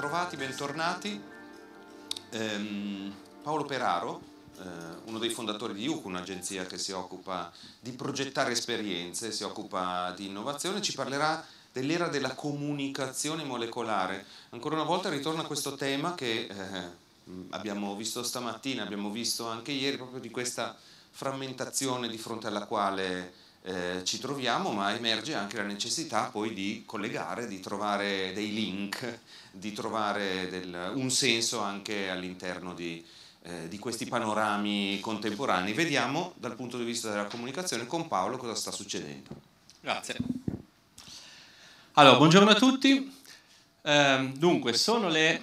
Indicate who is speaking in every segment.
Speaker 1: bentrovati, bentornati. Ehm, Paolo Peraro, eh, uno dei fondatori di UCU, un'agenzia che si occupa di progettare esperienze, si occupa di innovazione, ci parlerà dell'era della comunicazione molecolare. Ancora una volta ritorna questo tema che eh, abbiamo visto stamattina, abbiamo visto anche ieri, proprio di questa frammentazione di fronte alla quale eh, ci troviamo, ma emerge anche la necessità poi di collegare, di trovare dei link, di trovare del, un senso anche all'interno di, eh, di questi panorami contemporanei. Vediamo dal punto di vista della comunicazione con Paolo cosa sta succedendo.
Speaker 2: Grazie. Allora, buongiorno a tutti. Eh, dunque, sono le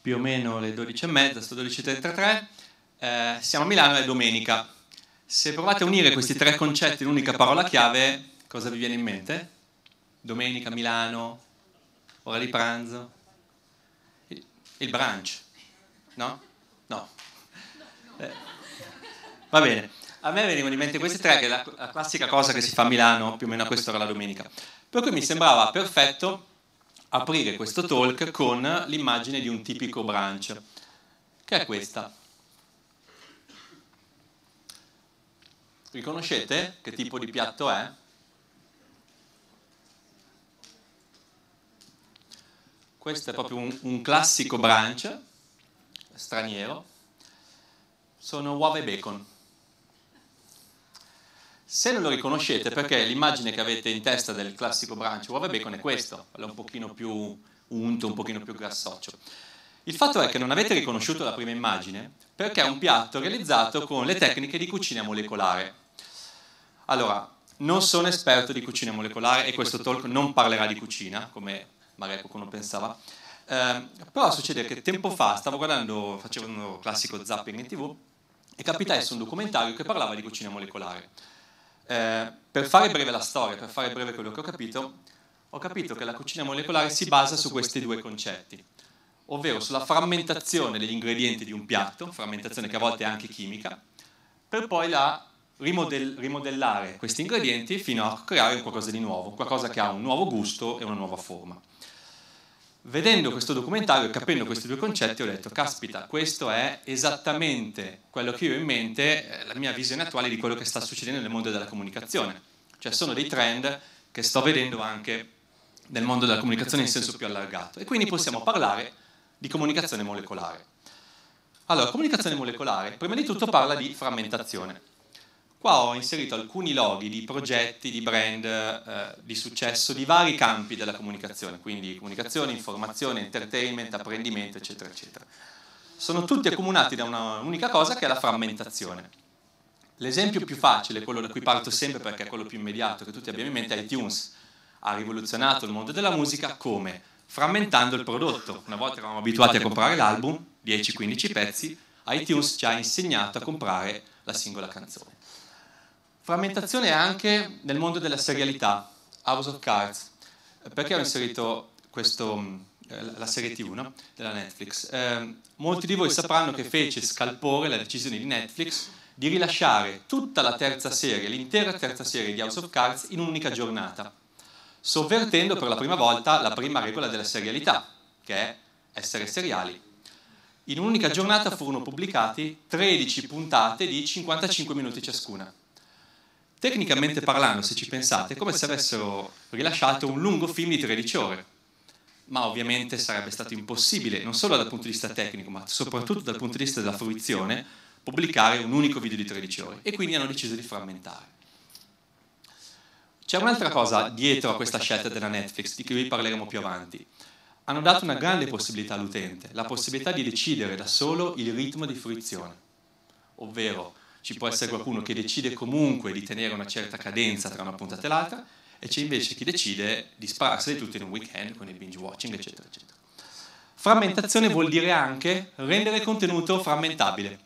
Speaker 2: più o meno le 12.30, sto 12.33, eh, siamo a Milano, è domenica. Se provate a unire questi tre concetti in un'unica parola chiave, cosa vi viene in mente? Domenica, Milano, ora di pranzo, il brunch, no? No. Eh, va bene. A me venivano in mente questi tre, che è la, la classica cosa che si fa a Milano più o meno a quest'ora la domenica. Per cui mi sembrava perfetto aprire questo talk con l'immagine di un tipico brunch, che è questa. Riconoscete che tipo di piatto è? Questo è proprio un, un classico brunch straniero. Sono uova e bacon. Se non lo riconoscete, perché l'immagine che avete in testa del classico brunch uova e bacon è questo, quello un pochino più unto, un pochino più grassoccio. Il fatto è che non avete riconosciuto la prima immagine perché è un piatto realizzato con le tecniche di cucina molecolare. Allora, non sono esperto di cucina molecolare e questo talk non parlerà di cucina, come magari qualcuno pensava, eh, però succede che tempo fa stavo guardando, facevo un classico zapping in tv e capitai su un documentario che parlava di cucina molecolare. Eh, per fare breve la storia, per fare breve quello che ho capito, ho capito che la cucina molecolare si basa su questi due concetti, ovvero sulla frammentazione degli ingredienti di un piatto, frammentazione che a volte è anche chimica, per poi la rimodell- rimodellare questi ingredienti fino a creare qualcosa di nuovo, qualcosa che ha un nuovo gusto e una nuova forma. Vedendo questo documentario e capendo questi due concetti ho detto, caspita, questo è esattamente quello che io ho in mente, la mia visione attuale di quello che sta succedendo nel mondo della comunicazione. Cioè sono dei trend che sto vedendo anche nel mondo della comunicazione in senso più allargato. E quindi possiamo parlare di comunicazione molecolare. Allora, comunicazione molecolare, prima di tutto parla di frammentazione. Qua ho inserito alcuni loghi di progetti, di brand eh, di successo di vari campi della comunicazione, quindi comunicazione, informazione, entertainment, apprendimento, eccetera, eccetera. Sono tutti accomunati da un'unica cosa che è la frammentazione. L'esempio più facile, quello da cui parto sempre perché è quello più immediato che tutti abbiamo in mente, è iTunes. Ha rivoluzionato il mondo della musica come? Frammentando il prodotto. Una volta eravamo abituati a comprare l'album, 10-15 pezzi, iTunes ci ha insegnato a comprare la singola canzone. Frammentazione anche nel mondo della serialità, House of Cards. Perché ho inserito questo, eh, la serie TV no? della Netflix? Eh, molti di voi sapranno che fece scalpore la decisione di Netflix di rilasciare tutta la terza serie, l'intera terza serie di House of Cards in un'unica giornata, sovvertendo per la prima volta la prima regola della serialità, che è essere seriali. In un'unica giornata furono pubblicati 13 puntate di 55 minuti ciascuna. Tecnicamente parlando, se ci pensate, è come se avessero rilasciato un lungo film di 13 ore. Ma ovviamente sarebbe stato impossibile, non solo dal punto di vista tecnico, ma soprattutto dal punto di vista della fruizione, pubblicare un unico video di 13 ore. E quindi hanno deciso di frammentare. C'è un'altra cosa dietro a questa scelta della Netflix, di cui parleremo più avanti. Hanno dato una grande possibilità all'utente, la possibilità di decidere da solo il ritmo di fruizione, ovvero ci può essere qualcuno che decide comunque di tenere una certa cadenza tra una puntata e l'altra e c'è invece chi decide di spararseli tutti in un weekend con il binge watching, eccetera, eccetera. Frammentazione vuol dire anche rendere contenuto frammentabile.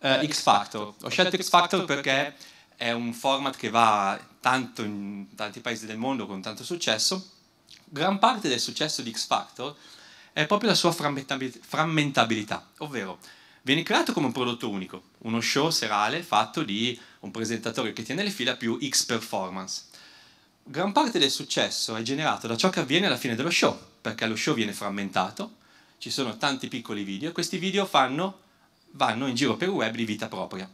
Speaker 2: Uh, X Factor. Ho scelto X Factor perché è un format che va tanto in tanti paesi del mondo con tanto successo. Gran parte del successo di X Factor è proprio la sua frammentabilità, ovvero viene creato come un prodotto unico, uno show serale fatto di un presentatore che tiene le fila più X performance. gran parte del successo è generato da ciò che avviene alla fine dello show, perché lo show viene frammentato, ci sono tanti piccoli video e questi video fanno, vanno in giro per il web di vita propria.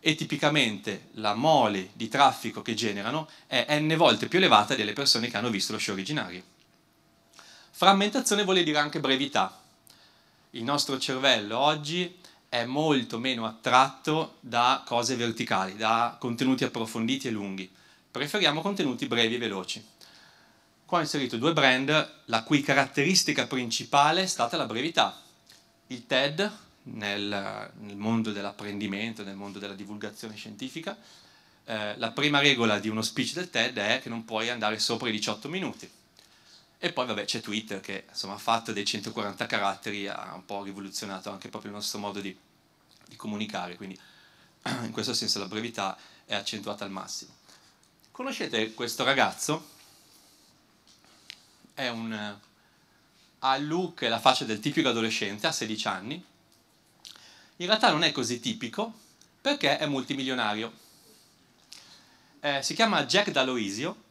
Speaker 2: E tipicamente la mole di traffico che generano è n volte più elevata delle persone che hanno visto lo show originario. Frammentazione vuol dire anche brevità. Il nostro cervello oggi è molto meno attratto da cose verticali, da contenuti approfonditi e lunghi. Preferiamo contenuti brevi e veloci. Qua ho inserito due brand la cui caratteristica principale è stata la brevità. Il TED nel, nel mondo dell'apprendimento, nel mondo della divulgazione scientifica, eh, la prima regola di uno speech del TED è che non puoi andare sopra i 18 minuti. E poi vabbè c'è Twitter che insomma ha fatto dei 140 caratteri, ha un po' rivoluzionato anche proprio il nostro modo di, di comunicare, quindi in questo senso la brevità è accentuata al massimo. Conoscete questo ragazzo? È un, ha il look e la faccia del tipico adolescente, ha 16 anni. In realtà non è così tipico perché è multimilionario. Eh, si chiama Jack D'Aloisio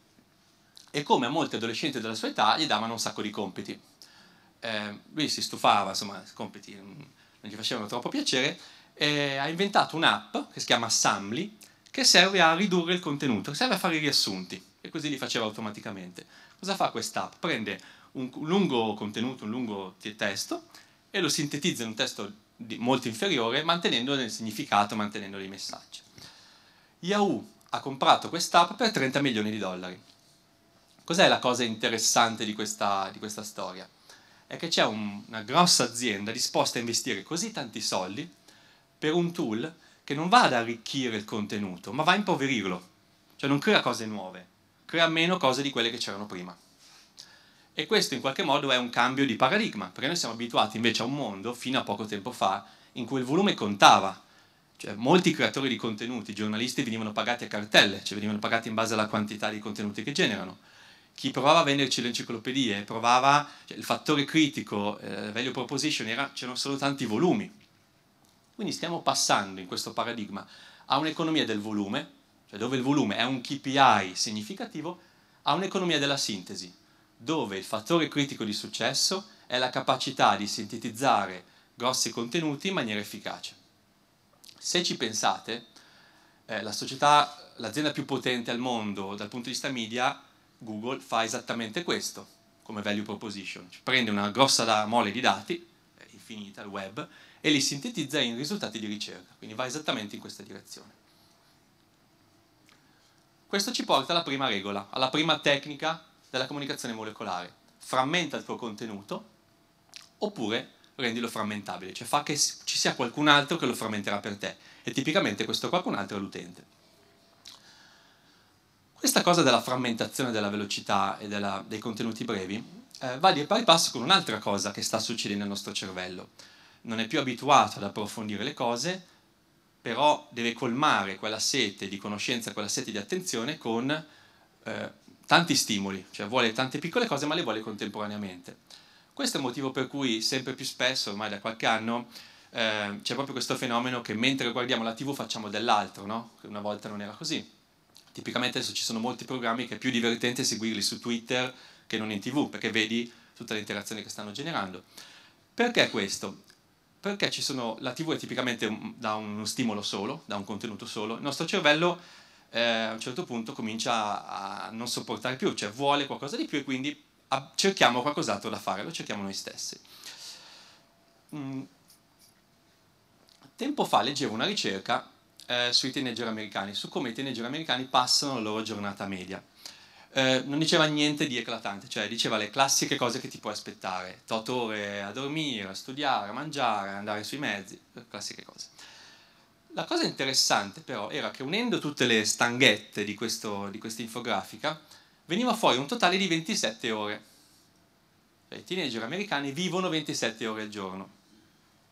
Speaker 2: e come a molti adolescenti della sua età gli davano un sacco di compiti. Eh, lui si stufava, insomma, i compiti non gli facevano troppo piacere e ha inventato un'app che si chiama Samly che serve a ridurre il contenuto, serve a fare i riassunti e così li faceva automaticamente. Cosa fa quest'app? Prende un lungo contenuto, un lungo testo e lo sintetizza in un testo molto inferiore mantenendo il significato, mantenendo i messaggi. Yahoo ha comprato quest'app per 30 milioni di dollari. Cos'è la cosa interessante di questa, di questa storia? È che c'è un, una grossa azienda disposta a investire così tanti soldi per un tool che non va ad arricchire il contenuto, ma va a impoverirlo. Cioè non crea cose nuove, crea meno cose di quelle che c'erano prima. E questo in qualche modo è un cambio di paradigma, perché noi siamo abituati invece a un mondo, fino a poco tempo fa, in cui il volume contava. Cioè, molti creatori di contenuti, giornalisti, venivano pagati a cartelle, cioè venivano pagati in base alla quantità di contenuti che generano chi provava a venderci le enciclopedie, provava, cioè, il fattore critico, eh, value proposition, era, c'erano solo tanti volumi. Quindi stiamo passando in questo paradigma a un'economia del volume, cioè dove il volume è un KPI significativo, a un'economia della sintesi, dove il fattore critico di successo è la capacità di sintetizzare grossi contenuti in maniera efficace. Se ci pensate, eh, la società, l'azienda più potente al mondo dal punto di vista media Google fa esattamente questo come value proposition, cioè prende una grossa mole di dati, infinita, il web, e li sintetizza in risultati di ricerca, quindi va esattamente in questa direzione. Questo ci porta alla prima regola, alla prima tecnica della comunicazione molecolare. Frammenta il tuo contenuto oppure rendilo frammentabile, cioè fa che ci sia qualcun altro che lo frammenterà per te e tipicamente questo qualcun altro è l'utente. Questa cosa della frammentazione della velocità e della, dei contenuti brevi eh, va di pari passo con un'altra cosa che sta succedendo nel nostro cervello. Non è più abituato ad approfondire le cose, però deve colmare quella sete di conoscenza, quella sete di attenzione con eh, tanti stimoli, cioè vuole tante piccole cose ma le vuole contemporaneamente. Questo è il motivo per cui sempre più spesso, ormai da qualche anno, eh, c'è proprio questo fenomeno che mentre guardiamo la tv facciamo dell'altro, no? che una volta non era così Tipicamente adesso ci sono molti programmi che è più divertente seguirli su Twitter che non in tv, perché vedi tutte le interazioni che stanno generando. Perché questo? Perché sono, la tv è tipicamente un, da uno stimolo solo, da un contenuto solo, il nostro cervello eh, a un certo punto comincia a, non sopportare più, cioè vuole qualcosa di più e quindi cerchiamo qualcos'altro da fare, lo cerchiamo noi stessi. Mm. Tempo fa leggevo una ricerca eh, sui teenager americani, su come i teenager americani passano la loro giornata media. Eh, non diceva niente di eclatante, cioè diceva le classiche cose che ti puoi aspettare, 8 ore a dormire, a studiare, a mangiare, andare sui mezzi, classiche cose. La cosa interessante però era che unendo tutte le stanghette di, questo, di questa infografica veniva fuori un totale di 27 ore. Cioè, I teenager americani vivono 27 ore al giorno,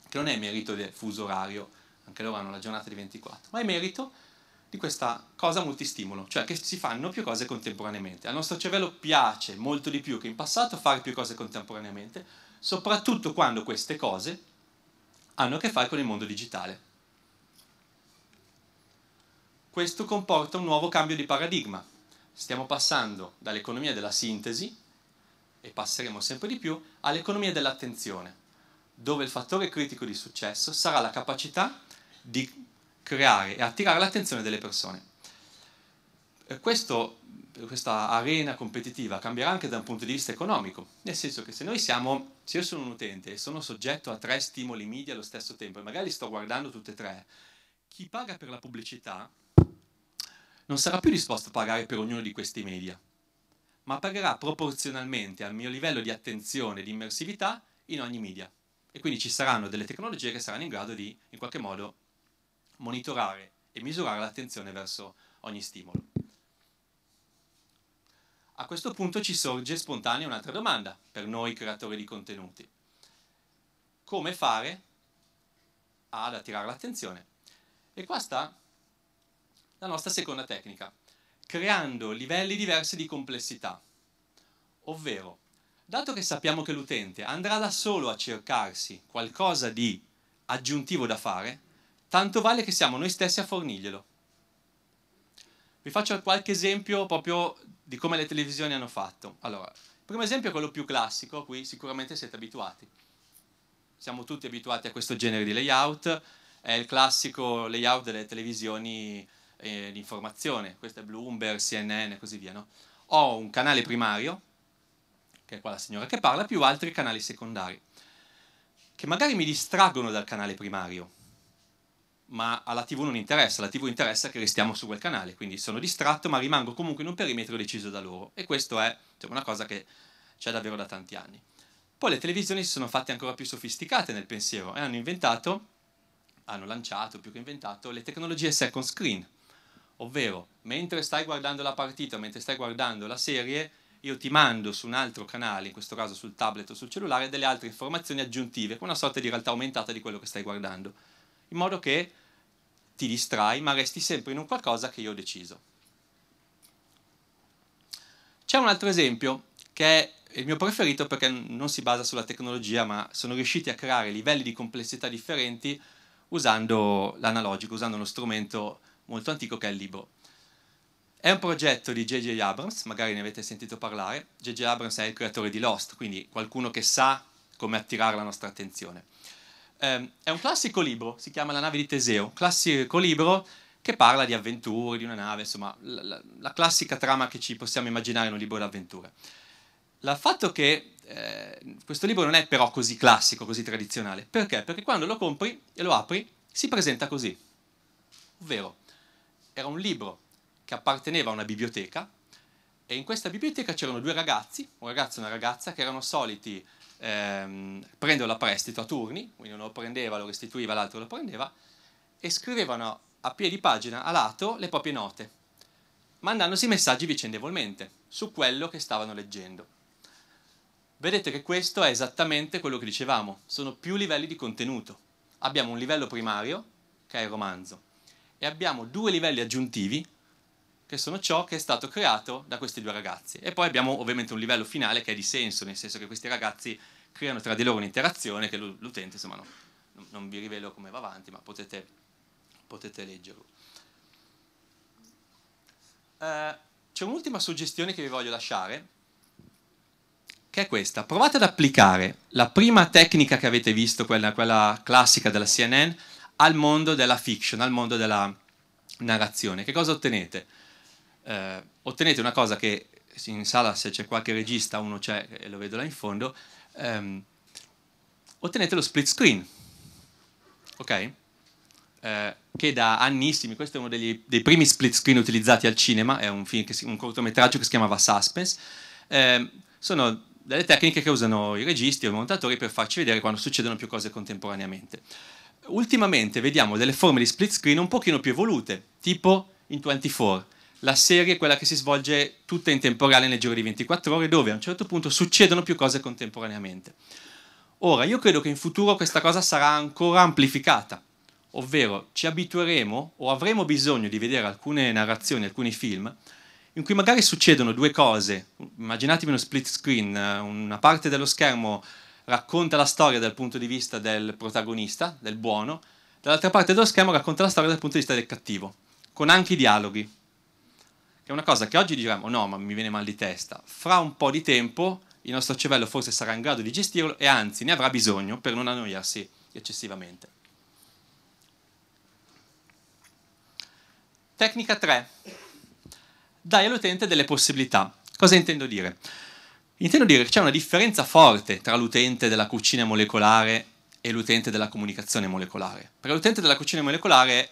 Speaker 2: che non è merito del fuso orario, anche loro hanno la giornata di 24, ma è merito di questa cosa multistimolo, cioè che si fanno più cose contemporaneamente. Al nostro cervello piace molto di più che in passato fare più cose contemporaneamente, soprattutto quando queste cose hanno a che fare con il mondo digitale. Questo comporta un nuovo cambio di paradigma, stiamo passando dall'economia della sintesi, e passeremo sempre di più, all'economia dell'attenzione, dove il fattore critico di successo sarà la capacità di creare e attirare l'attenzione delle persone. Questo, questa arena competitiva cambierà anche da un punto di vista economico, nel senso che se noi siamo, se io sono un utente e sono soggetto a tre stimoli media allo stesso tempo e magari sto guardando tutte e tre, chi paga per la pubblicità non sarà più disposto a pagare per ognuno di questi media, ma pagherà proporzionalmente al mio livello di attenzione e di immersività in ogni media. E quindi ci saranno delle tecnologie che saranno in grado di, in qualche modo, monitorare e misurare l'attenzione verso ogni stimolo. A questo punto ci sorge spontanea un'altra domanda per noi creatori di contenuti. Come fare ad attirare l'attenzione? E qua sta la nostra seconda tecnica, creando livelli diversi di complessità. Ovvero, dato che sappiamo che l'utente andrà da solo a cercarsi qualcosa di aggiuntivo da fare, tanto vale che siamo noi stessi a fornirglielo. Vi faccio qualche esempio proprio di come le televisioni hanno fatto. Allora, il primo esempio è quello più classico, a cui sicuramente siete abituati. Siamo tutti abituati a questo genere di layout, è il classico layout delle televisioni eh, di informazione, questo è Bloomberg, CNN e così via. No? Ho un canale primario, che è qua la signora che parla, più altri canali secondari, che magari mi distraggono dal canale primario, ma alla TV non interessa, alla TV interessa che restiamo su quel canale, quindi sono distratto ma rimango comunque in un perimetro deciso da loro. E questo è cioè, una cosa che c'è davvero da tanti anni. Poi le televisioni si sono fatte ancora più sofisticate nel pensiero e hanno inventato, hanno lanciato più che inventato, le tecnologie second screen, ovvero mentre stai guardando la partita, mentre stai guardando la serie, io ti mando su un altro canale, in questo caso sul tablet o sul cellulare, delle altre informazioni aggiuntive, con una sorta di realtà aumentata di quello che stai guardando, in modo che ti distrai, ma resti sempre in un qualcosa che io ho deciso. C'è un altro esempio che è il mio preferito perché non si basa sulla tecnologia, ma sono riusciti a creare livelli di complessità differenti usando l'analogico, usando uno strumento molto antico che è il libro. È un progetto di J.J. Abrams, magari ne avete sentito parlare. J.J. Abrams è il creatore di Lost, quindi qualcuno che sa come attirare la nostra attenzione eh, è un classico libro, si chiama La nave di Teseo, classico libro che parla di avventure, di una nave, insomma, la, la, la classica trama che ci possiamo immaginare in un libro d'avventure. Il fatto che eh, questo libro non è però così classico, così tradizionale, perché? Perché quando lo compri e lo apri si presenta così, ovvero era un libro che apparteneva a una biblioteca e in questa biblioteca c'erano due ragazzi, un ragazzo e una ragazza, che erano soliti ehm, prenderlo a prestito a turni, quindi uno lo prendeva, lo restituiva, l'altro lo prendeva, e scrivevano a piedi pagina, a lato, le proprie note, mandandosi messaggi vicendevolmente su quello che stavano leggendo. Vedete che questo è esattamente quello che dicevamo, sono più livelli di contenuto. Abbiamo un livello primario, che è il romanzo, e abbiamo due livelli aggiuntivi, che sono ciò che è stato creato da questi due ragazzi. E poi abbiamo ovviamente un livello finale che è di senso, nel senso che questi ragazzi creano tra di loro un'interazione che l'utente, insomma, no, non vi rivelo come va avanti, ma potete, potete leggerlo. Uh, c'è un'ultima suggestione che vi voglio lasciare, che è questa. Provate ad applicare la prima tecnica che avete visto, quella, quella classica della CNN, al mondo della fiction, al mondo della narrazione. Che cosa ottenete? eh, ottenete una cosa che in sala se c'è qualche regista, uno c'è e lo vedo là in fondo, ehm, ottenete lo split screen, ok? Eh, che da annissimi, questo è uno degli, dei primi split screen utilizzati al cinema, è un, film si, un cortometraggio che si chiamava Suspense, eh, sono delle tecniche che usano i registi o i montatori per farci vedere quando succedono più cose contemporaneamente. Ultimamente vediamo delle forme di split screen un pochino più evolute, tipo in 24, la serie è quella che si svolge tutta in tempo reale nel giro di 24 ore, dove a un certo punto succedono più cose contemporaneamente. Ora, io credo che in futuro questa cosa sarà ancora amplificata, ovvero ci abitueremo o avremo bisogno di vedere alcune narrazioni, alcuni film, in cui magari succedono due cose. Immaginatevi uno split screen, una parte dello schermo racconta la storia dal punto di vista del protagonista, del buono, dall'altra parte dello schermo racconta la storia dal punto di vista del cattivo, con anche i dialoghi che è una cosa che oggi diciamo no, ma mi viene mal di testa. Fra un po' di tempo il nostro cervello forse sarà in grado di gestirlo e anzi ne avrà bisogno per non annoiarsi eccessivamente. Tecnica 3. Dai all'utente delle possibilità. Cosa intendo dire? Intendo dire che c'è una differenza forte tra l'utente della cucina molecolare e l'utente della comunicazione molecolare. Perché l'utente della cucina molecolare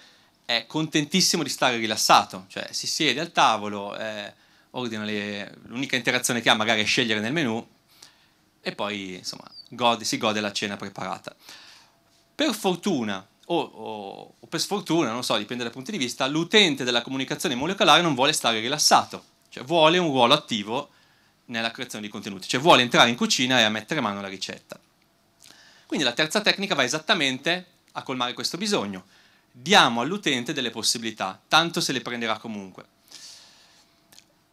Speaker 2: è contentissimo di stare rilassato, cioè si siede al tavolo, eh, ordina le, l'unica interazione che ha magari è scegliere nel menù e poi insomma gode, si gode la cena preparata. Per fortuna o, o, o, per sfortuna, non so, dipende dai punti di vista, l'utente della comunicazione molecolare non vuole stare rilassato, cioè vuole un ruolo attivo nella creazione di contenuti, cioè vuole entrare in cucina e a mettere mano alla ricetta. Quindi la terza tecnica va esattamente a colmare questo bisogno diamo all'utente delle possibilità, tanto se le prenderà comunque.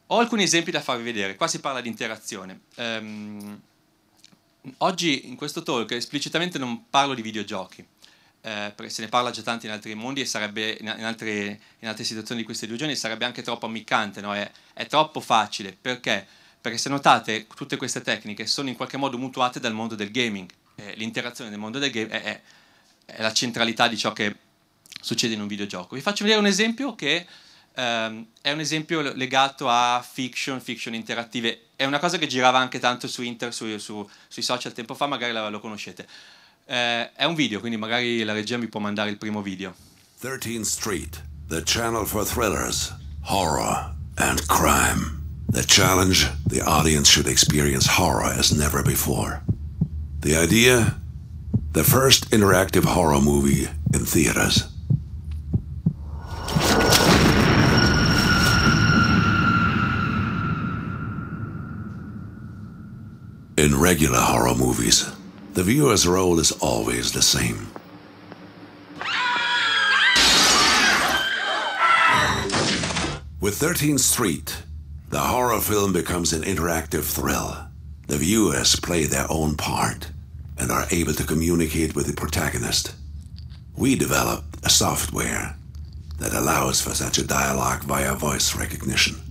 Speaker 2: Ho alcuni esempi da farvi vedere, qua si parla di interazione. Um, oggi in questo talk esplicitamente non parlo di videogiochi, eh, perché se ne parla già tanto in altri mondi e sarebbe in, altre, in altre situazioni di questi due giorni sarebbe anche troppo ammiccante, no? è, è troppo facile. Perché? Perché se notate tutte queste tecniche sono in qualche modo mutuate dal mondo del gaming. Eh, l'interazione nel mondo del game è, è, è la centralità di ciò che succede in un videogioco. Vi faccio vedere un esempio che ehm, è un esempio legato a fiction, fiction interattive. È una cosa che girava anche tanto su Inter, su, su, sui social tempo fa, magari lo, lo conoscete. Eh, è un video, quindi magari la regia mi può mandare il primo video.
Speaker 3: 13th Street, the channel for thrillers, horror and crime. The challenge, the audience should experience horror as never before. The idea, the first interactive horror movie in theaters. In regular horror movies, the viewer's role is always the same. With 13th Street, the horror film becomes an interactive thrill. The viewers play their own part and are able to communicate with the protagonist. We developed a software that allows for such a dialogue via voice recognition.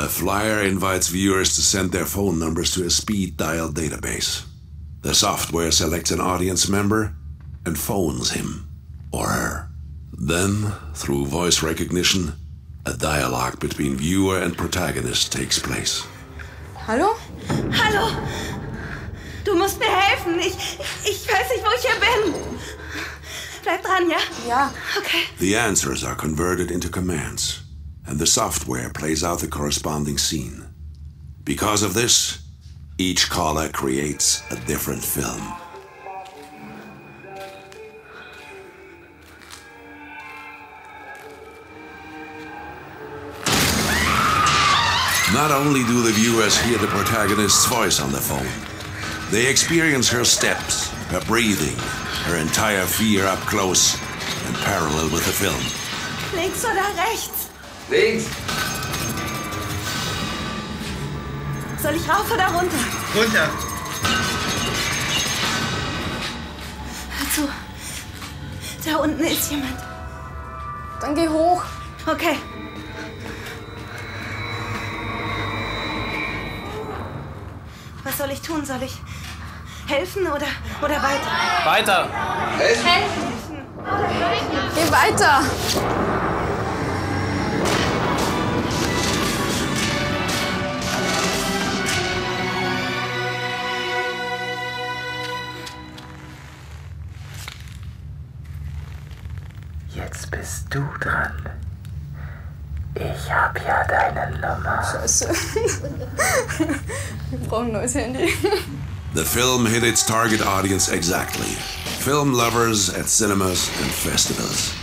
Speaker 3: A flyer invites viewers to send their phone numbers to a speed dial database. The software selects an audience member and phones him or her. Then, through voice recognition, a dialogue between viewer and protagonist takes place.
Speaker 4: Hallo?
Speaker 5: Hallo! Du musst mir helfen. Ich, ich weiß nicht, wo ich hier bin. Bleib dran, ja?
Speaker 4: Ja.
Speaker 5: Okay.
Speaker 3: The answers are converted into commands. And the software plays out the corresponding scene. Because of this, each caller creates a different film. Not only do the viewers hear the protagonist's voice on the phone, they experience her steps, her breathing, her entire fear up close and parallel with the film.
Speaker 5: Links oder rechts?
Speaker 6: Links.
Speaker 5: Soll ich rauf oder runter?
Speaker 6: Runter.
Speaker 5: Hör zu. Da unten ist jemand.
Speaker 4: Dann geh hoch.
Speaker 5: Okay. Was soll ich tun? Soll ich helfen oder, oder weiter?
Speaker 6: Weiter.
Speaker 5: Helfen.
Speaker 4: Geh weiter.
Speaker 7: Du dran. Ich hab ja deine Nummer.
Speaker 4: Scheiße. Wir brauchen ein neues Handy.
Speaker 3: The film hit its target audience exactly film lovers at cinemas and festivals.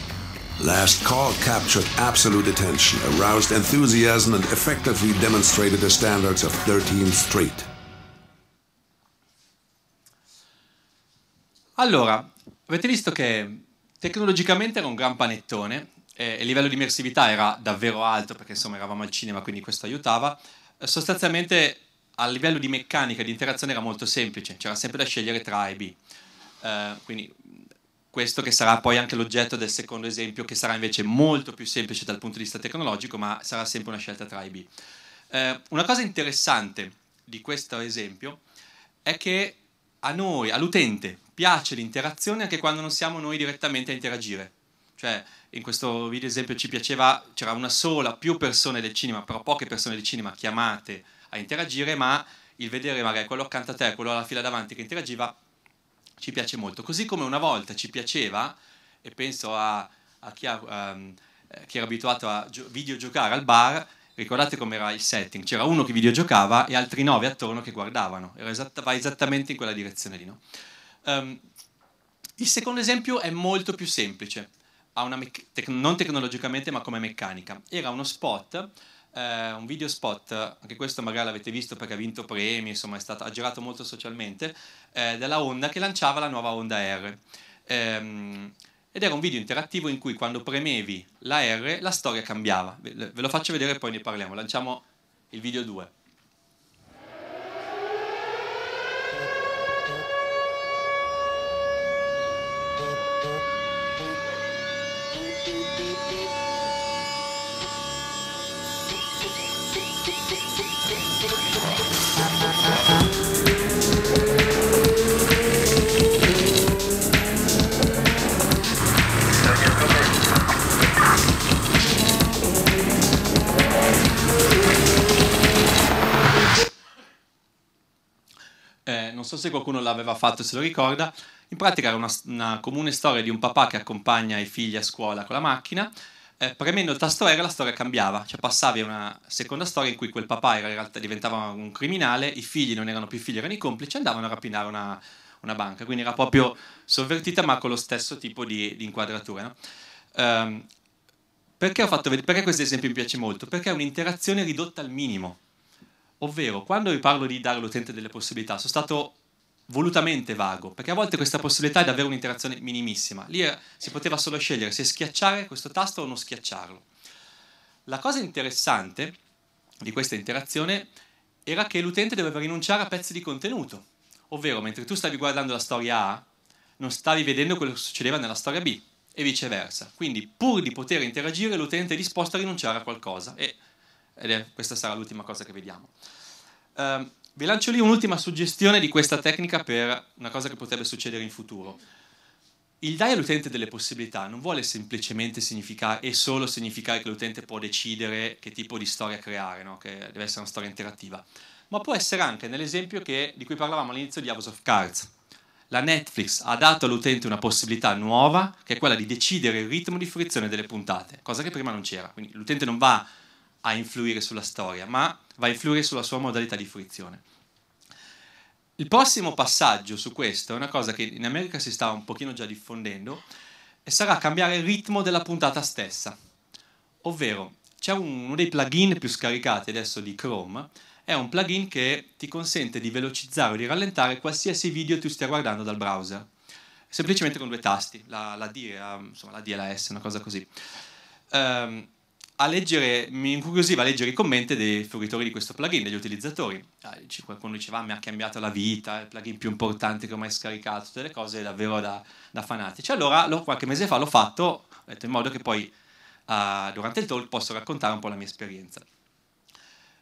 Speaker 3: Last Call captured absolute attention, aroused enthusiasm, and effectively demonstrated the standards of 13th Street.
Speaker 2: Allora, avete visto che tecnologicamente era un gran panettone, e il livello di immersività era davvero alto perché insomma eravamo al cinema, quindi questo aiutava. Eh, Sostanzialmente a livello di meccanica di interazione era molto semplice, c'era sempre da scegliere tra A e B. Eh, quindi questo che sarà poi anche l'oggetto del secondo esempio, che sarà invece molto più semplice dal punto di vista tecnologico, ma sarà sempre una scelta tra A e B. Eh, una cosa interessante di questo esempio è che a noi, all'utente, piace l'interazione anche quando non siamo noi direttamente a interagire. Cioè, in questo video esempio ci piaceva, c'era una sola, più persone del cinema, però poche persone del cinema chiamate a interagire, ma il vedere magari quello accanto a te, quello alla fila davanti che interagiva, ci piace molto. Così come una volta ci piaceva, e penso a, a chi, ha, um, chi, era abituato a gio- videogiocare al bar, ricordate com'era il setting? C'era uno che videogiocava e altri nove attorno che guardavano, esatta, va esattamente in quella direzione lì. No? Um, il secondo esempio è molto più semplice, me- tec- non tecnologicamente ma come meccanica. Era uno spot eh, un video spot, anche questo magari l'avete visto perché ha vinto premi, insomma è stato, ha girato molto socialmente, eh, della Honda che lanciava la nuova Honda R. Ehm, ed era un video interattivo in cui quando premevi la R la storia cambiava. Ve lo faccio vedere e poi ne parliamo. Lanciamo il video 2. Thank you. So se qualcuno l'aveva fatto e se lo ricorda, in pratica era una, una, comune storia di un papà che accompagna i figli a scuola con la macchina, eh, premendo il tasto R la storia cambiava, cioè passavi a una seconda storia in cui quel papà era in realtà diventava un criminale, i figli non erano più figli, erano i complici, andavano a rapinare una, una banca, quindi era proprio sovvertita ma con lo stesso tipo di, di inquadratura. No? Um, perché, fatto, perché questo esempio mi piace molto? Perché è un'interazione ridotta al minimo. Ovvero, quando vi parlo di dare all'utente delle possibilità, sono stato volutamente vago, perché a volte questa possibilità è davvero un'interazione minimissima. Lì eh, si poteva solo scegliere se schiacciare questo tasto o non schiacciarlo. La cosa interessante di questa interazione era che l'utente doveva rinunciare a pezzi di contenuto, ovvero mentre tu stavi guardando la storia A, non stavi vedendo quello che succedeva nella storia B e viceversa. Quindi pur di poter interagire l'utente è disposto a rinunciare a qualcosa e ed è, questa sarà l'ultima cosa che vediamo. Uh, vi lancio lì un'ultima suggestione di questa tecnica per una cosa che potrebbe succedere in futuro. Il dare all'utente delle possibilità non vuole semplicemente significare e solo significare che l'utente può decidere che tipo di storia creare, no? che deve essere una storia interattiva, ma può essere anche nell'esempio che, di cui parlavamo all'inizio di House of Cards. La Netflix ha dato all'utente una possibilità nuova, che è quella di decidere il ritmo di fruizione delle puntate, cosa che prima non c'era. Quindi l'utente non va a influire sulla storia, ma va a influire sulla sua modalità di fruizione. Il prossimo passaggio su questo è una cosa che in America si sta un pochino già diffondendo e sarà cambiare il ritmo della puntata stessa. Ovvero, c'è uno dei plugin più scaricati adesso di Chrome, è un plugin che ti consente di velocizzare o di rallentare qualsiasi video tu stia guardando dal browser. Semplicemente con due tasti, la, la D, insomma, la D e la S, una cosa così. Um, a leggere, mi incuriosiva a leggere i commenti dei fruitori di questo plugin, degli utilizzatori. Ah, qualcuno diceva ah, mi ha cambiato la vita, è il plugin più importante che ho mai scaricato, tutte le cose davvero da, da fanatici. Allora, lo, qualche mese fa l'ho fatto, detto, in modo che poi uh, durante il talk posso raccontare un po' la mia esperienza.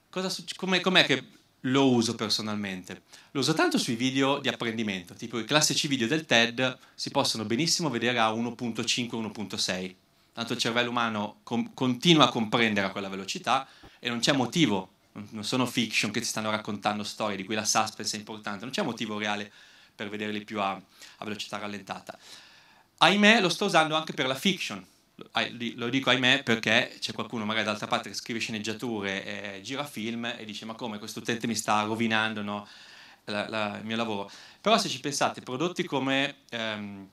Speaker 2: Com'è, com'è che lo uso personalmente? Lo uso tanto sui video di apprendimento, tipo i classici video del TED si possono benissimo vedere a 1.5-1.6 tanto il cervello umano com- continua a comprendere a quella velocità e non c'è motivo, non sono fiction che ti stanno raccontando storie di cui la suspense è importante, non c'è motivo reale per vederli più a, a velocità rallentata. Ahimè lo sto usando anche per la fiction, lo dico ahimè perché c'è qualcuno magari d'altra parte che scrive sceneggiature e gira film e dice ma come questo utente mi sta rovinando no, la, la, il mio lavoro. Però se ci pensate, prodotti come um,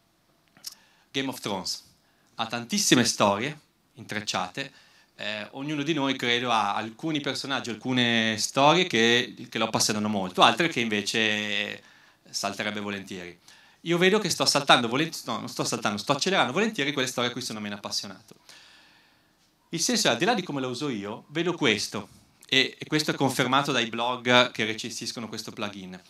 Speaker 2: Game of Thrones, ha tantissime storie intrecciate, eh, ognuno di noi credo ha alcuni personaggi, alcune storie che, che lo appassionano molto, altre che invece salterebbe volentieri. Io vedo che sto saltando volentieri, no, non sto saltando, sto accelerando volentieri quelle storie a cui sono meno appassionato. Il senso è, al di là di come lo uso io, vedo questo, e, e questo è confermato dai blog che recensiscono questo plugin.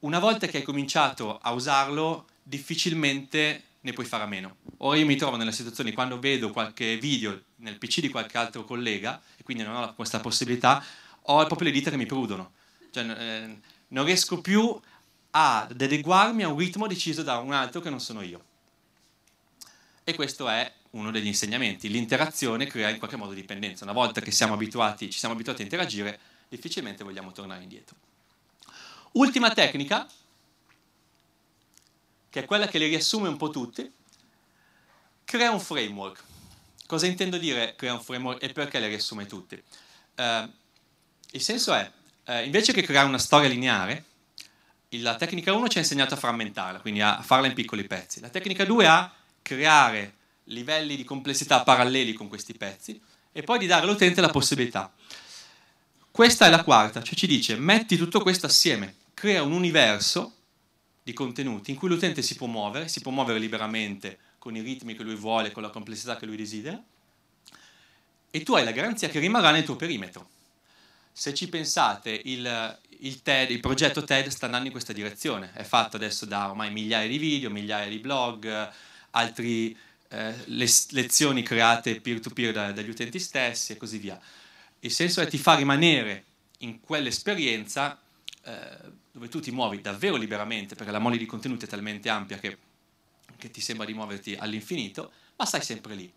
Speaker 2: Una volta che hai cominciato a usarlo, difficilmente ne puoi fare a meno. Ora io mi trovo nella situazione quando vedo qualche video nel PC di qualche altro collega e quindi non ho questa possibilità, ho proprio le dita che mi prudono. Cioè, eh, non riesco più ad adeguarmi a un ritmo deciso da un altro che non sono io. E questo è uno degli insegnamenti. L'interazione crea in qualche modo dipendenza. Una volta che siamo abituati, ci siamo abituati a interagire, difficilmente vogliamo tornare indietro. Ultima tecnica, che è quella che le riassume un po' tutti, crea un framework. Cosa intendo dire crea un framework e perché le riassume tutti? Uh, il senso è, uh, invece che creare una storia lineare, la tecnica 1 ci ha insegnato a frammentarla, quindi a farla in piccoli pezzi. La tecnica 2 a creare livelli di complessità paralleli con questi pezzi e poi di dare all'utente la possibilità. Questa è la quarta, cioè ci dice metti tutto questo assieme, crea un universo di contenuti in cui l'utente si può muovere, si può muovere liberamente con i ritmi che lui vuole, con la complessità che lui desidera, e tu hai la garanzia che rimarrà nel tuo perimetro. Se ci pensate, il, il, TED, il progetto TED sta andando in questa direzione, è fatto adesso da ormai migliaia di video, migliaia di blog, altre eh, lezioni create peer-to-peer da, dagli utenti stessi e così via. Il senso è ti fa rimanere in quell'esperienza eh, dove tu ti muovi davvero liberamente, perché la mole di contenuti è talmente ampia che, che ti sembra di muoverti all'infinito, ma stai sempre lì.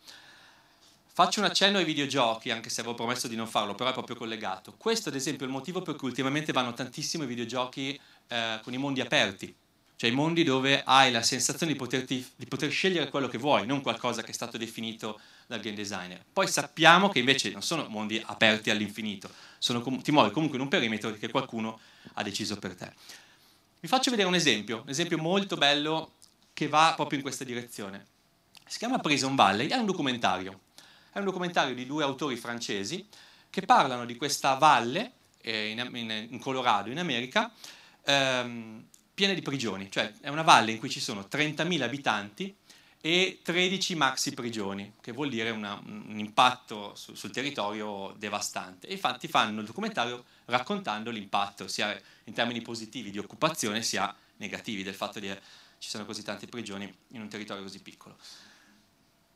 Speaker 2: Faccio un accenno ai videogiochi, anche se avevo promesso di non farlo, però è proprio collegato. Questo, ad esempio, è il motivo per cui ultimamente vanno tantissimo i videogiochi eh, con i mondi aperti, cioè i mondi dove hai la sensazione di, poterti, di, poter scegliere quello che vuoi, non qualcosa che è stato definito dal game designer. Poi sappiamo che invece non sono mondi aperti all'infinito, sono, ti muovi comunque in un perimetro che qualcuno ha deciso per te. Vi faccio vedere un esempio, un esempio molto bello che va proprio in questa direzione. Si chiama Prison Valley, è un documentario. È un documentario di due autori francesi che parlano di questa valle eh, in, in, in, Colorado, in America, ehm, piena di prigioni, cioè è una valle in cui ci sono 30.000 abitanti e 13 maxi prigioni, che vuol dire una, un impatto su, sul territorio devastante. E infatti fanno il documentario raccontando l'impatto sia in termini positivi di occupazione sia negativi del fatto che ci sono così tante prigioni in un territorio così piccolo.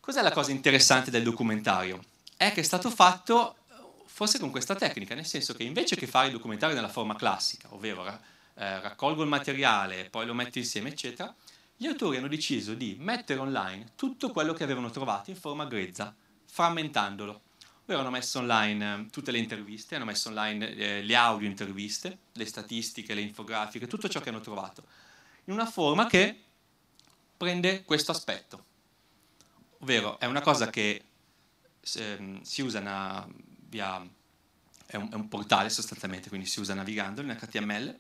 Speaker 2: Cos'è la cosa interessante del documentario? È che è stato fatto forse con questa tecnica, nel senso che invece che fare il documentario nella forma classica, ovvero eh, raccolgo il materiale, poi lo metto insieme, eccetera, gli autori hanno deciso di mettere online tutto quello che avevano trovato in forma grezza, frammentandolo. Loro hanno messo online eh, tutte le interviste, hanno messo online eh, le audio interviste, le statistiche, le infografiche, tutto ciò che hanno trovato, in una forma che prende questo aspetto. Ovvero è una cosa che eh, si usa una, via, è un, è un portale sostanzialmente, quindi si usa navigando in HTML,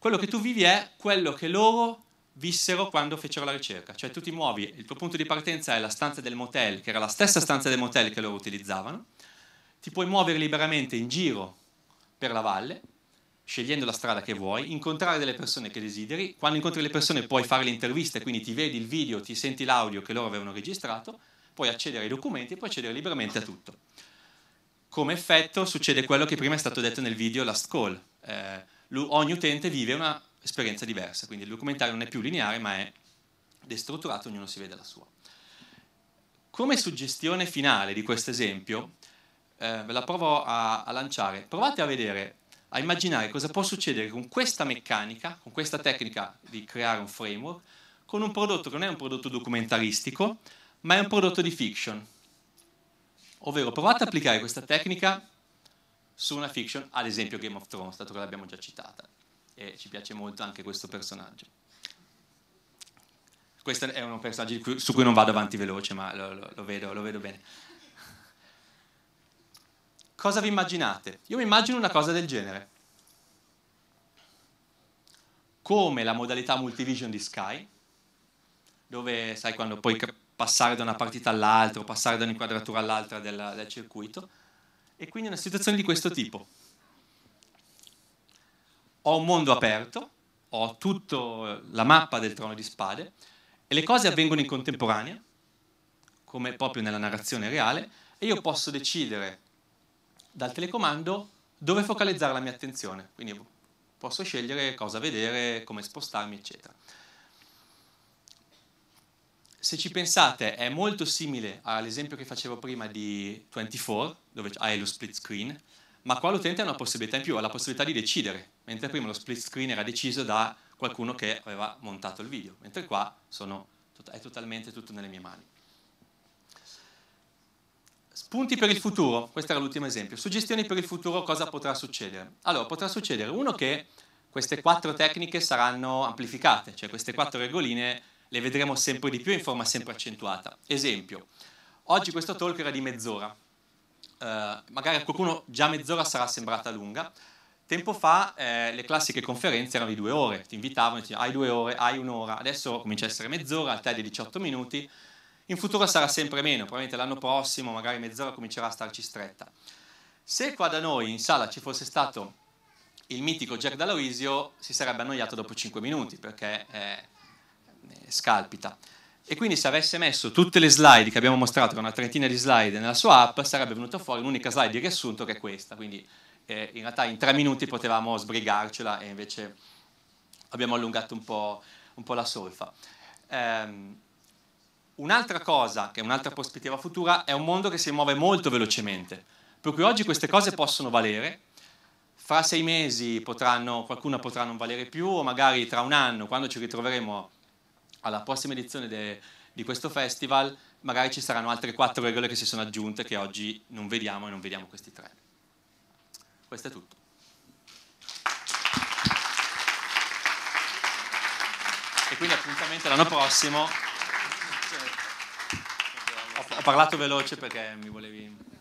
Speaker 2: quello che tu vivi è quello che loro vissero quando fecero la ricerca, cioè tu ti muovi, il tuo punto di partenza è la stanza del motel, che era la stessa stanza del motel che loro utilizzavano, ti puoi muovere liberamente in giro per la valle, scegliendo la strada che vuoi, incontrare delle persone che desideri, quando incontri le persone puoi fare le interviste, quindi ti vedi il video, ti senti l'audio che loro avevano registrato, puoi accedere ai documenti e puoi accedere liberamente a tutto. Come effetto succede quello che prima è stato detto nel video Last Call. Eh, ogni utente vive un'esperienza diversa, quindi il documentario non è più lineare ma è destrutturato, ognuno si vede la sua. Come suggestione finale di questo esempio, eh, ve la provo a, a lanciare, provate a vedere, a immaginare cosa può succedere con questa meccanica, con questa tecnica di creare un framework, con un prodotto che non è un prodotto documentaristico, ma è un prodotto di fiction. Ovvero provate ad applicare questa tecnica su una fiction, ad esempio Game of Thrones, dato che l'abbiamo già citata, e ci piace molto anche questo personaggio. Questo è un personaggio su cui non vado avanti veloce, ma lo, lo, lo, vedo, lo vedo bene. Cosa vi immaginate? Io mi immagino una cosa del genere. Come la modalità multivision di Sky, dove sai quando puoi passare da una partita all'altra passare da un'inquadratura all'altra del, del circuito, e quindi una situazione di questo tipo. Ho un mondo aperto, ho tutta la mappa del trono di spade e le cose avvengono in contemporanea, come proprio nella narrazione reale, e io posso decidere dal telecomando dove focalizzare la mia attenzione. Quindi posso scegliere cosa vedere, come spostarmi, eccetera. se ci pensate è molto simile all'esempio che facevo prima di 24, dove hai lo split screen, ma qua l'utente ha una possibilità in più, ha la possibilità di decidere, mentre prima lo split screen era deciso da qualcuno che aveva montato il video, mentre qua sono, è totalmente tutto nelle mie mani. Spunti per il futuro, questo era l'ultimo esempio. Suggestioni per il futuro, cosa potrà succedere? Allora, potrà succedere uno che queste quattro tecniche saranno amplificate, cioè queste quattro regoline le vedremo sempre di più in forma sempre accentuata. Esempio, oggi questo talk era di mezz'ora, uh, magari a qualcuno già mezz'ora sarà sembrata lunga, tempo fa eh, le classiche conferenze erano di due ore, ti invitavano, ti hai due ore, hai un'ora, adesso comincia a essere mezz'ora, al TED di 18 minuti, in futuro sarà sempre meno, probabilmente l'anno prossimo magari mezz'ora comincerà a starci stretta. Se qua da noi in sala ci fosse stato il mitico Jack D'Aloisio, si sarebbe annoiato dopo 5 minuti perché eh, scalpita. E quindi se avesse messo tutte le slide che abbiamo mostrato, una trentina di slide nella sua app, sarebbe venuta fuori un'unica slide di riassunto che è questa. Quindi eh, in realtà in tre minuti potevamo sbrigarcela e invece abbiamo allungato un po', un po la solfa. Um, un'altra cosa, che è un'altra prospettiva futura, è un mondo che si muove molto velocemente. Per cui oggi queste cose possono valere, fra sei mesi potranno, qualcuna potrà non valere più, o magari tra un anno, quando ci ritroveremo alla prossima edizione de, di questo festival, magari ci saranno altre quattro regole che si sono aggiunte che oggi non vediamo e non vediamo questi tre. Questo è tutto. E quindi appuntamento l'anno prossimo. Ho, ho parlato veloce perché mi volevi...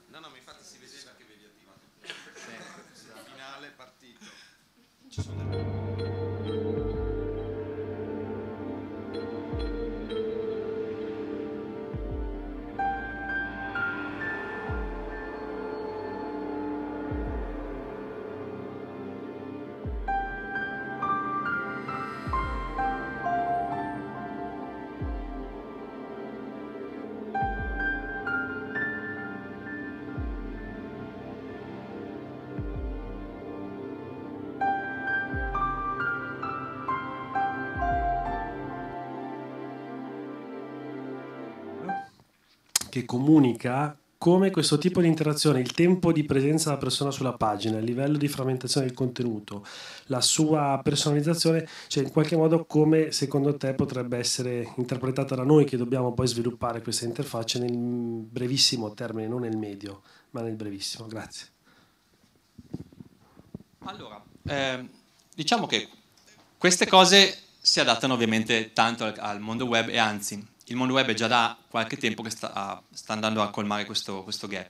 Speaker 1: che
Speaker 6: comunica come questo tipo di interazione, il tempo di presenza della persona sulla pagina, il livello di frammentazione del contenuto, la sua personalizzazione, cioè in qualche modo come secondo te potrebbe essere interpretata da noi che dobbiamo poi sviluppare queste interfacce nel brevissimo termine, non nel medio, ma nel brevissimo. Grazie.
Speaker 2: Allora, eh, diciamo che queste cose si adattano ovviamente tanto al, al mondo web e anzi il mondo web è già da qualche tempo che sta, sta andando a colmare questo, questo, gap.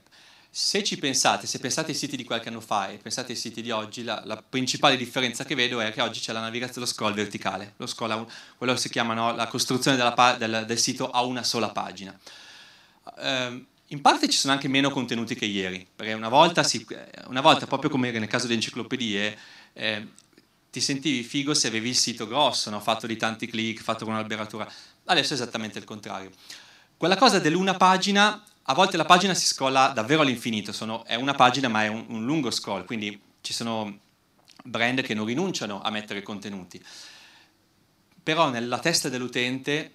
Speaker 2: Se ci pensate, se pensate ai siti di qualche anno fa e pensate ai siti di oggi, la, la principale differenza che vedo è che oggi c'è la navigazione, lo scroll verticale, lo scroll un, quello che si chiama no, la costruzione della, del, del, sito a una sola pagina. Eh, in parte ci sono anche meno contenuti che ieri, perché una volta, si, una volta proprio come nel caso delle enciclopedie, eh, ti sentivi figo se avevi il sito grosso, no? fatto di tanti click, fatto con un'alberatura. Adesso è esattamente il contrario. Quella cosa dell'una pagina, a volte la pagina si scolla davvero all'infinito, sono, è una pagina ma è un, un lungo scroll, quindi ci sono brand che non rinunciano a mettere contenuti. Però nella testa dell'utente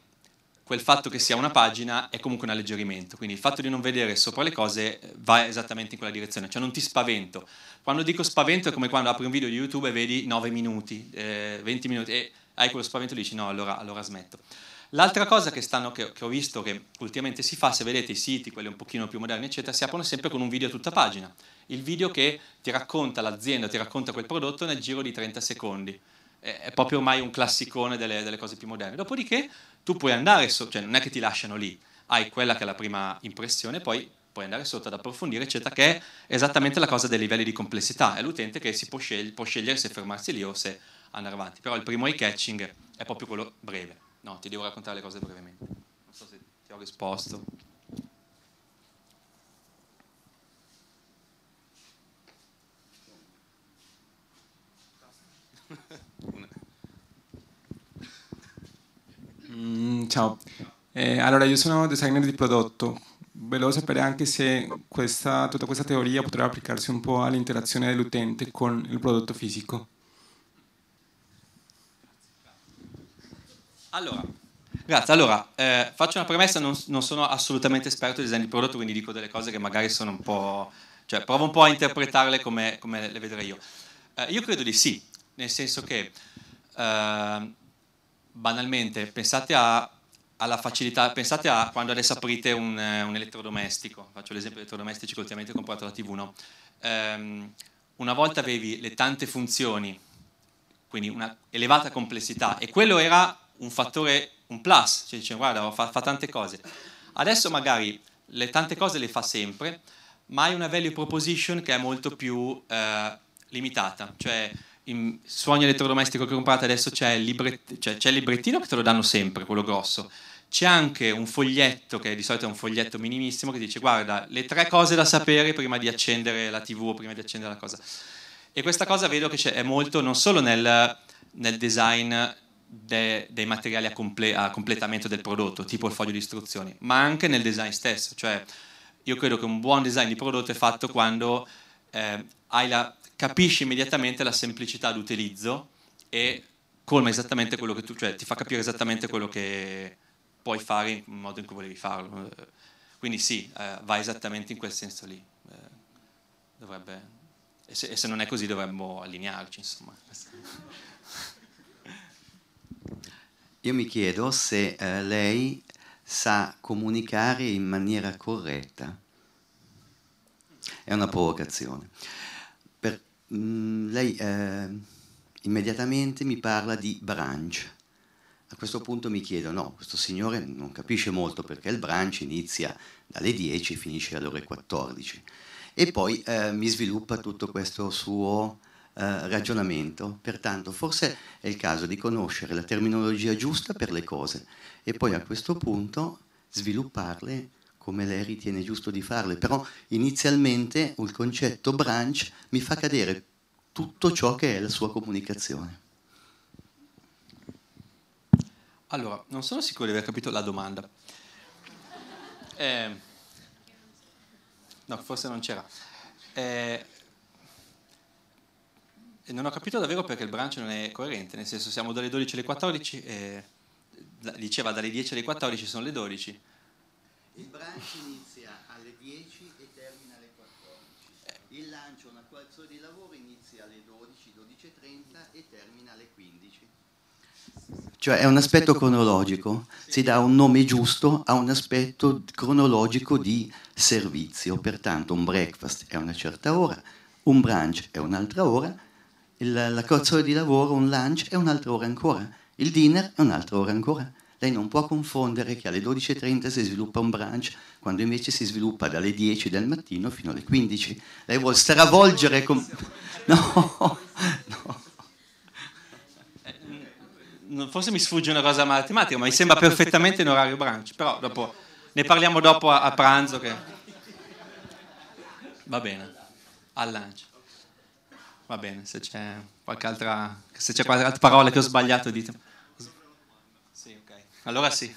Speaker 2: quel fatto che sia una pagina è comunque un alleggerimento, quindi il fatto di non vedere sopra le cose va esattamente in quella direzione, cioè non ti spavento. Quando dico spavento è come quando apri un video di YouTube e vedi 9 minuti, eh, 20 minuti e hai quello spavento e dici no, allora, allora smetto. L'altra cosa che, stanno, che, ho visto che ultimamente si fa, se vedete i siti, quelli un pochino più moderni, eccetera, si aprono sempre con un video a tutta pagina. Il video che ti racconta l'azienda, ti racconta quel prodotto nel giro di 30 secondi. È proprio ormai un classicone delle, delle cose più moderne. Dopodiché tu puoi andare, so, cioè non è che ti lasciano lì, hai quella che è la prima impressione, poi puoi andare sotto ad approfondire, eccetera, che è esattamente la cosa dei livelli di complessità. È l'utente che si può, scegli- può scegliere se fermarsi lì o se andare avanti. Però il primo eye catching è proprio quello breve. No, ti devo raccontare le cose brevemente. Non so se ti ho risposto.
Speaker 8: Mm, ciao, eh, allora io sono designer di prodotto. Volevo sapere anche se questa, tutta questa teoria potrebbe applicarsi un po' all'interazione dell'utente con il prodotto fisico.
Speaker 2: Allora, Grazie, allora eh, faccio una premessa, non, non, sono assolutamente esperto di design di prodotto, quindi dico delle cose che magari sono un po'... cioè provo un po' a interpretarle come, come le vedrei io. Eh, io credo di sì, nel senso che eh, banalmente pensate a, alla facilità, pensate a quando adesso aprite un, un elettrodomestico, faccio l'esempio di elettrodomestici che ultimamente ho comprato la TV, no? Ehm, una volta avevi le tante funzioni, quindi una elevata complessità, e quello era un fattore, un plus, cioè dice guarda fa, fa tante cose. Adesso magari le tante cose le fa sempre, ma hai una value proposition che è molto più eh, limitata, cioè in, ogni elettrodomestico che comprate adesso c'è il, libret, cioè, c'è il librettino che te lo danno sempre, quello grosso, c'è anche un foglietto, che di solito è un foglietto minimissimo, che dice guarda le tre cose da sapere prima di accendere la tv o prima di accendere la cosa. E questa cosa vedo che è molto non solo nel, nel design de, dei materiali a, comple, a, completamento del prodotto, tipo il foglio di istruzioni, ma anche nel design stesso. Cioè, io credo che un buon design di prodotto è fatto quando eh, la, capisci immediatamente la semplicità d'utilizzo e colma esattamente quello che tu, cioè ti fa capire esattamente quello che puoi fare in modo in cui volevi farlo. Quindi sì, eh, va esattamente in quel senso lì. Eh, dovrebbe, e, se, e, se, non è così dovremmo allinearci, insomma.
Speaker 9: Io mi chiedo se eh, lei sa comunicare in maniera corretta. È una provocazione. Per, mh, mm, lei eh, immediatamente mi parla di branch. A questo punto mi chiedo, no, questo signore non capisce molto perché il branch inizia dalle 10 e finisce alle ore 14. E poi eh, mi sviluppa tutto questo suo eh, ragionamento. Pertanto forse è il caso di conoscere la terminologia giusta per le cose e poi a questo punto svilupparle come lei ritiene giusto di farle. Però inizialmente il concetto branch mi fa cadere tutto ciò che è la sua comunicazione.
Speaker 2: Allora, non sono sicuro di aver capito la domanda. Eh, no, forse non c'era. Eh, non ho capito davvero perché il branch non è coerente, nel senso siamo dalle 12 alle 14 e diceva dalle 10 alle 14 sono le 12.
Speaker 9: Il branch inizia alle 10 e termina alle 14. Il lancio, una qualzone di lavoro, inizia alle 12, 12.30 e termina alle 15. Cioè è un aspetto cronologico, si dà un nome giusto a un aspetto cronologico di servizio, pertanto un breakfast è una certa ora, un brunch è un'altra ora il, la cozzone di lavoro, un lunch è un'altra ora ancora, il dinner è un'altra ora ancora. Lei non può confondere che alle 12.30 si sviluppa un brunch, quando invece si sviluppa dalle 10 del mattino fino alle 15. Lei vuole stravolgere... Com- no, no.
Speaker 2: Forse mi sfugge una cosa matematica, ma mi sembra perfettamente in orario brunch, però dopo ne parliamo dopo a, a pranzo che... Va bene, al lunch. Va bene, se c'è qualche altra, se c'è qualche altra parola che ho sbagliato dite. Sì, ok. Allora sì.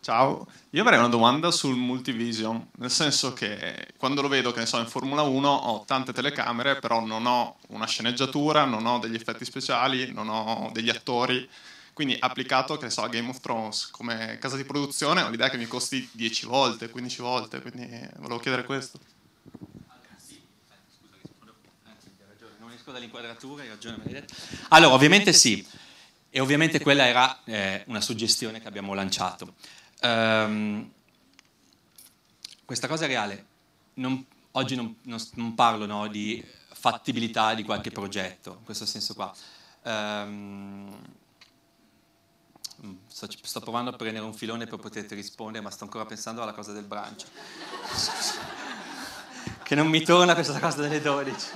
Speaker 10: Ciao, io avrei una domanda sul multivision, nel senso che quando lo vedo, che ne so, in Formula 1 ho tante telecamere, però non ho una sceneggiatura, non ho degli effetti speciali, non ho degli attori quindi applicato, che ne so, a Game of Thrones come casa di produzione ho l'idea che mi costi 10 volte, 15 volte, quindi volevo chiedere questo.
Speaker 2: Dall'inquadratura, hai ragione. Allora, ovviamente sì, e ovviamente quella era eh, una suggestione che abbiamo lanciato. Um, questa cosa è reale. Non, oggi non, non, non parlo no, di fattibilità di qualche progetto, in questo senso qua. Um, sto, sto, provando a prendere un filone per poterti rispondere, ma sto ancora pensando alla cosa del brancio. che non mi torna questa cosa delle 12.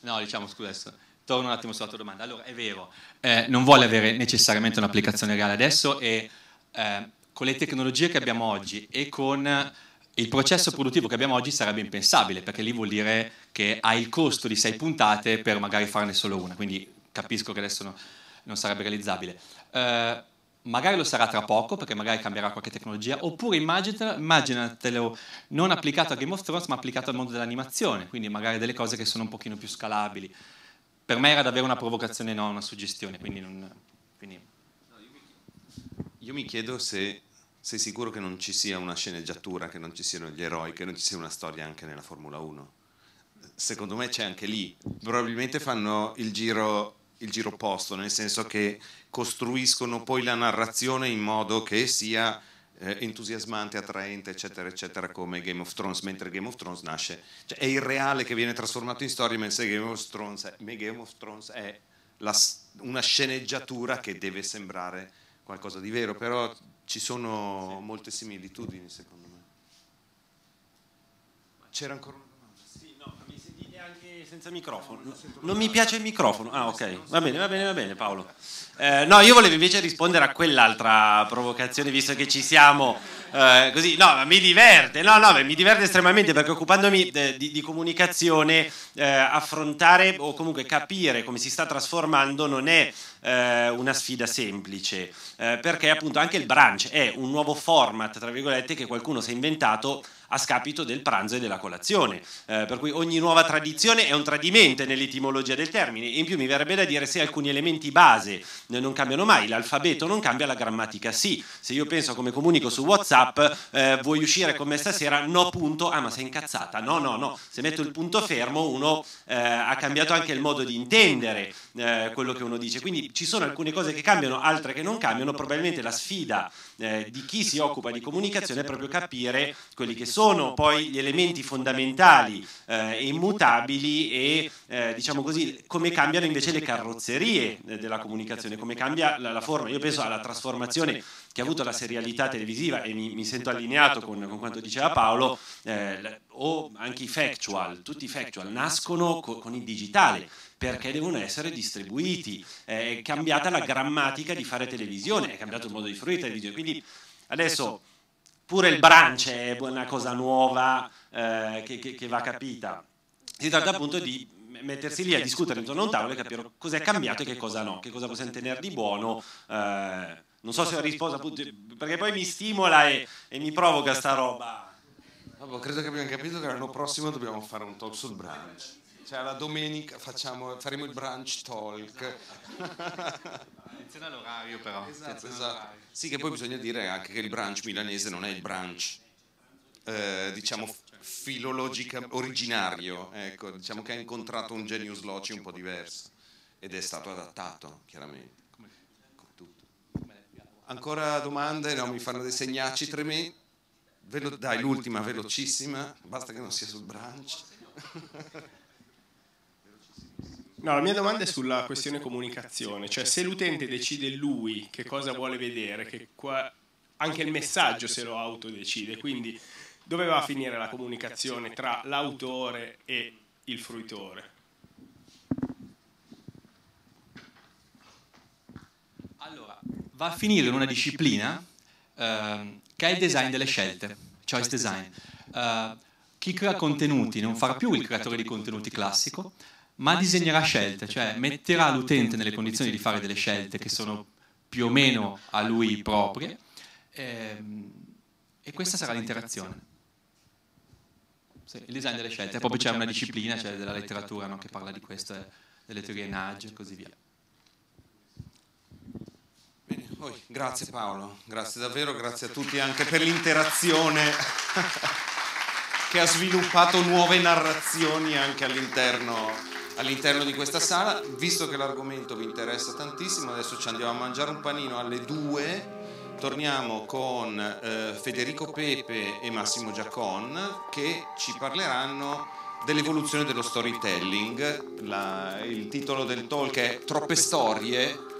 Speaker 2: No, diciamo, scusa, adesso torno un attimo sulla tua domanda. Allora, è vero, eh, non vuole avere necessariamente un'applicazione reale adesso e eh, con le tecnologie che abbiamo oggi e con il processo produttivo che abbiamo oggi sarebbe impensabile, perché lì vuol dire che hai il costo di sei puntate per magari farne solo una, quindi capisco che adesso no, non sarebbe realizzabile. Uh, magari lo sarà tra poco perché magari cambierà qualche tecnologia, oppure immaginatelo, immaginatelo non applicato a Game of Thrones ma applicato al mondo dell'animazione, quindi magari delle cose che sono un pochino più scalabili. Per me era davvero una provocazione, non una suggestione, quindi, non, quindi...
Speaker 1: Io mi chiedo se sei sicuro che non ci sia una sceneggiatura, che non ci siano gli eroi, che non ci sia una storia anche nella Formula 1. Secondo me c'è anche lì. Probabilmente fanno il giro, il giro opposto, nel senso che costruiscono poi la narrazione in modo che sia eh, entusiasmante, attraente, eccetera, eccetera, come Game of Thrones, mentre Game of Thrones nasce. Cioè, è il reale che viene trasformato in storia, mentre Game of Thrones è, Game of Thrones è la, una sceneggiatura che deve sembrare qualcosa di vero, però ci sono molte similitudini secondo me. C'era ancora una domanda?
Speaker 11: Sì, no, mi sentite anche senza microfono? Non mi piace il microfono. Ah, ok. Va bene, va bene, va bene, Paolo. Eh, no, io volevo invece rispondere a quell'altra provocazione, visto che ci siamo eh, così. No, mi diverte, no, no, mi diverte estremamente perché occupandomi de, di, di, comunicazione, eh, affrontare o comunque capire come si sta trasformando non è eh, una sfida semplice, eh, perché appunto anche il brunch è un nuovo format, tra virgolette, che qualcuno si è inventato a scapito del pranzo e della colazione. Eh, per cui ogni nuova tradizione è un tradimento nell'etimologia del termine. In più mi verrebbe da dire se alcuni elementi base non cambiano mai, l'alfabeto non cambia, la grammatica sì. Se io penso come comunico su WhatsApp, eh, vuoi uscire con me stasera? No, punto. Ah, ma sei incazzata? No, no, no. Se metto il punto fermo, uno eh, ha cambiato anche il modo di intendere eh, quello che uno dice. Quindi ci sono alcune cose che cambiano, altre che non cambiano. Probabilmente la sfida eh, di chi si occupa di comunicazione è proprio capire quelli che sono poi gli elementi fondamentali eh, e immutabili e eh, diciamo così come cambiano invece le carrozzerie eh, della comunicazione, come cambia la, la, forma. Io penso alla trasformazione che ha avuto la serialità televisiva e mi, mi sento allineato con, con, quanto diceva Paolo, eh, o anche i factual, tutti i factual nascono co, con il digitale perché devono essere distribuiti. È cambiata la grammatica di fare televisione, è cambiato il modo di fruire televisione. Quindi adesso pure il brunch è una cosa nuova eh, che, che, che va capita. Si tratta appunto di mettersi lì a discutere intorno a un tavolo e capire cosa è cambiato e che cosa no, che cosa possiamo tenere di buono. Eh, non so se ho risposto appunto, perché poi mi stimola e, e mi provoca sta roba.
Speaker 1: Vabbè, credo che abbiamo capito che l'anno prossimo dobbiamo fare un talk sul brunch. Cioè la domenica facciamo, faremo il brunch talk.
Speaker 2: Attenzione all'orario però.
Speaker 1: Esatto, esatto. Sì, che poi bisogna dire anche che il brunch milanese non è il brunch, eh, diciamo, filologica originario. Ecco, diciamo che ha incontrato un genius loci un po' diverso ed è stato adattato, chiaramente. Ancora domande? No, mi fanno dei segnacci tremendi. Velo- dai, l'ultima, velocissima, basta che non sia sul brunch.
Speaker 12: No, la mia domanda è sulla questione comunicazione, cioè se l'utente decide lui che cosa vuole vedere, che qua, anche il messaggio se lo autodecide, quindi dove va a finire la comunicazione tra l'autore e il fruitore?
Speaker 2: Allora, va a finire in una disciplina eh, che è il design delle scelte, choice design. Uh, chi crea contenuti non farà più il creatore di contenuti classico, ma disegnerà scelte, cioè metterà l'utente nelle condizioni di fare delle scelte che sono più o meno a lui proprie ehm, e questa sarà l'interazione. Sì, il design delle scelte, proprio c'è una disciplina, c'è della letteratura no, che parla di questo, delle teorie nudge e così via.
Speaker 1: Bene, poi, grazie Paolo, grazie davvero, grazie a tutti anche per l'interazione che ha sviluppato nuove narrazioni anche all'interno all'interno di questa sala. Visto che l'argomento vi interessa tantissimo, adesso ci andiamo a mangiare un panino alle due. Torniamo con eh, Federico Pepe e Massimo Giacon che ci parleranno dell'evoluzione dello storytelling. La, il titolo del talk è Troppe storie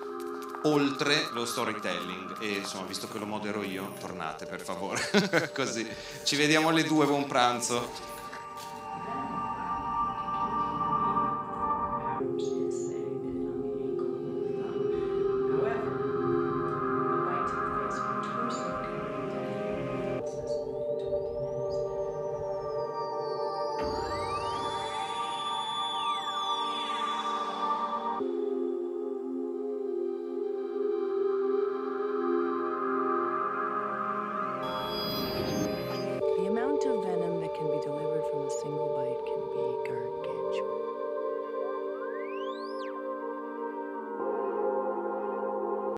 Speaker 1: oltre lo storytelling e insomma visto che lo modero io tornate per favore così ci vediamo alle due buon pranzo